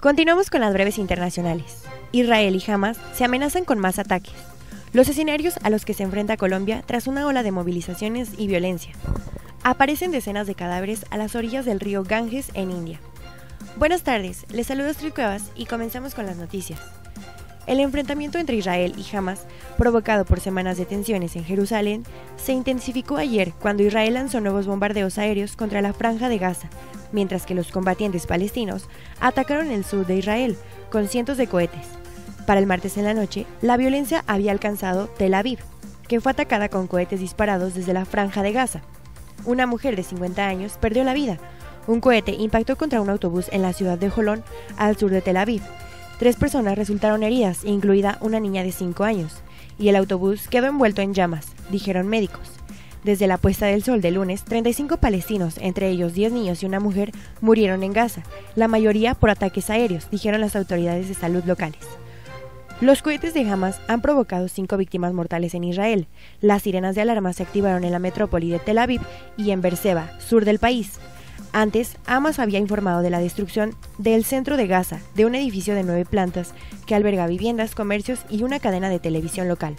Continuamos con las breves internacionales. Israel y Hamas se amenazan con más ataques. Los escenarios a los que se enfrenta Colombia tras una ola de movilizaciones y violencia. Aparecen decenas de cadáveres a las orillas del río Ganges en India. Buenas tardes, les saludo Astrid Cuevas y comenzamos con las noticias. El enfrentamiento entre Israel y Hamas, provocado por semanas de tensiones en Jerusalén, se intensificó ayer cuando Israel lanzó nuevos bombardeos aéreos contra la franja de Gaza, mientras que los combatientes palestinos atacaron el sur de Israel con cientos de cohetes. Para el martes en la noche, la violencia había alcanzado Tel Aviv, que fue atacada con cohetes disparados desde la franja de Gaza. Una mujer de 50 años perdió la vida. Un cohete impactó contra un autobús en la ciudad de Jolón, al sur de Tel Aviv, Tres personas resultaron heridas, incluida una niña de 5 años, y el autobús quedó envuelto en llamas, dijeron médicos. Desde la puesta del sol de lunes, 35 palestinos, entre ellos 10 niños y una mujer, murieron en Gaza, la mayoría por ataques aéreos, dijeron las autoridades de salud locales. Los cohetes de Hamas han provocado cinco víctimas mortales en Israel. Las sirenas de alarma se activaron en la metrópoli de Tel Aviv y en Beersheba, sur del país. Antes, Hamas había informado de la destrucción del centro de Gaza, de un edificio de nueve plantas que alberga viviendas, comercios y una cadena de televisión local.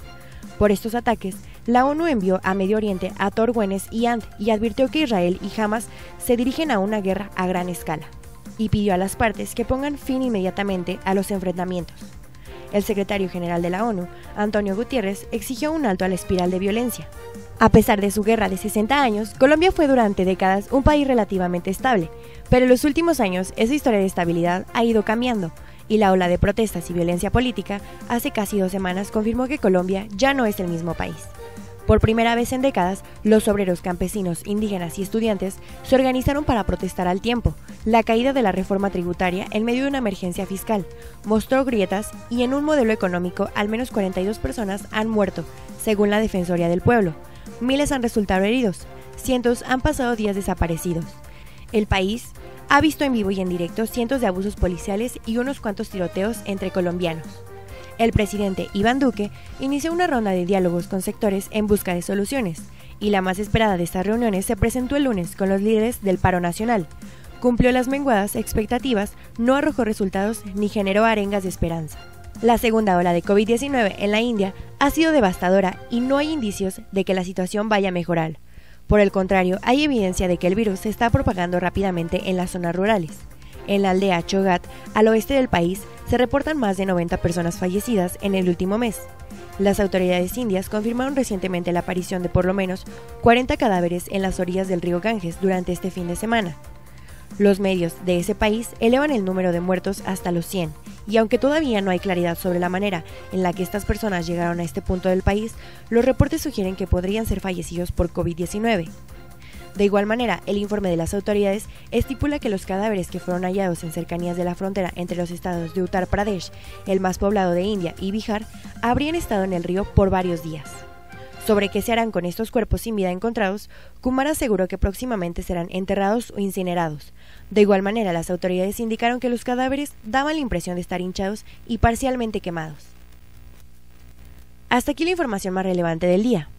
Por estos ataques, la ONU envió a Medio Oriente a Thor y Ant y advirtió que Israel y Hamas se dirigen a una guerra a gran escala, y pidió a las partes que pongan fin inmediatamente a los enfrentamientos. El secretario general de la ONU, Antonio Gutiérrez, exigió un alto a la espiral de violencia. A pesar de su guerra de 60 años, Colombia fue durante décadas un país relativamente estable, pero en los últimos años esa historia de estabilidad ha ido cambiando, y la ola de protestas y violencia política hace casi dos semanas confirmó que Colombia ya no es el mismo país. Por primera vez en décadas, los obreros campesinos, indígenas y estudiantes se organizaron para protestar al tiempo. La caída de la reforma tributaria en medio de una emergencia fiscal mostró grietas y en un modelo económico al menos 42 personas han muerto, según la Defensoría del Pueblo. Miles han resultado heridos, cientos han pasado días desaparecidos. El país ha visto en vivo y en directo cientos de abusos policiales y unos cuantos tiroteos entre colombianos el presidente Iván Duque inició una ronda de diálogos con sectores en busca de soluciones, y la más esperada de estas reuniones se presentó el lunes con los líderes del paro nacional. Cumplió las menguadas expectativas, no arrojó resultados ni generó arengas de esperanza. La segunda ola de COVID-19 en la India ha sido devastadora y no hay indicios de que la situación vaya a mejorar. Por el contrario, hay evidencia de que el virus se está propagando rápidamente en las zonas rurales. En la aldea Chogat, al oeste del país, se reportan más de 90 personas fallecidas en el último mes. Las autoridades indias confirmaron recientemente la aparición de por lo menos 40 cadáveres en las orillas del río Ganges durante este fin de semana. Los medios de ese país elevan el número de muertos hasta los 100, y aunque todavía no hay claridad sobre la manera en la que estas personas llegaron a este punto del país, los reportes sugieren que podrían ser fallecidos por COVID-19. De igual manera, el informe de las autoridades estipula que los cadáveres que fueron hallados en cercanías de la frontera entre los estados de Uttar Pradesh, el más poblado de India, y Bihar, habrían estado en el río por varios días. Sobre qué se harán con estos cuerpos sin vida encontrados, Kumar aseguró que próximamente serán enterrados o incinerados. De igual manera, las autoridades indicaron que los cadáveres daban la impresión de estar hinchados y parcialmente quemados. Hasta aquí la información más relevante del día.